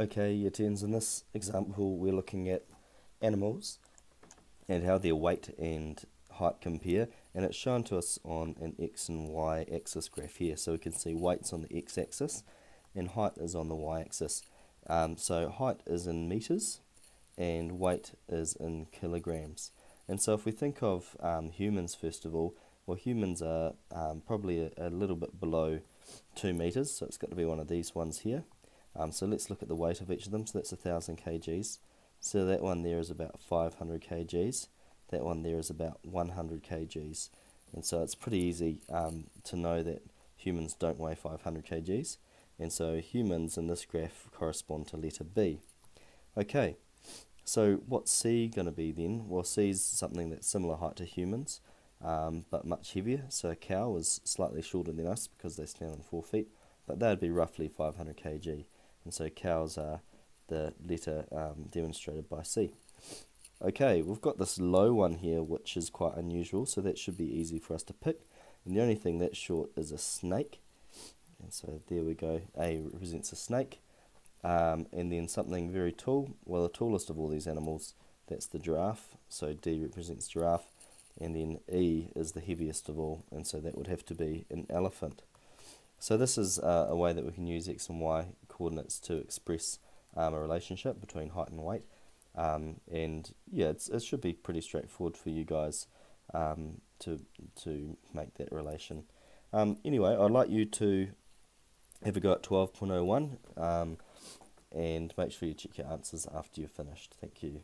Okay, year 10s, in this. Example we're looking at animals and how their weight and height compare and it's shown to us on an x and y axis graph here. So we can see weight's on the x axis and height is on the y axis. Um, so height is in meters and weight is in kilograms. And so if we think of um, humans first of all well humans are um, probably a, a little bit below 2 meters. So it's got to be one of these ones here um, so let's look at the weight of each of them. So that's 1,000 kgs. So that one there is about 500 kgs. That one there is about 100 kgs. And so it's pretty easy um, to know that humans don't weigh 500 kgs. And so humans in this graph correspond to letter B. Okay, so what's C going to be then? Well, C is something that's similar height to humans, um, but much heavier. So a cow is slightly shorter than us because they stand on four feet, but that would be roughly 500 kg and so cows are the letter um, demonstrated by C. Okay, we've got this low one here which is quite unusual, so that should be easy for us to pick. And the only thing that's short is a snake. And so there we go, A represents a snake. Um, and then something very tall, well the tallest of all these animals, that's the giraffe. So D represents giraffe. And then E is the heaviest of all, and so that would have to be an elephant. So this is uh, a way that we can use x and y coordinates to express um, a relationship between height and weight. Um, and yeah, it should be pretty straightforward for you guys um, to, to make that relation. Um, anyway, I'd like you to have a go at 12.01 um, and make sure you check your answers after you've finished. Thank you.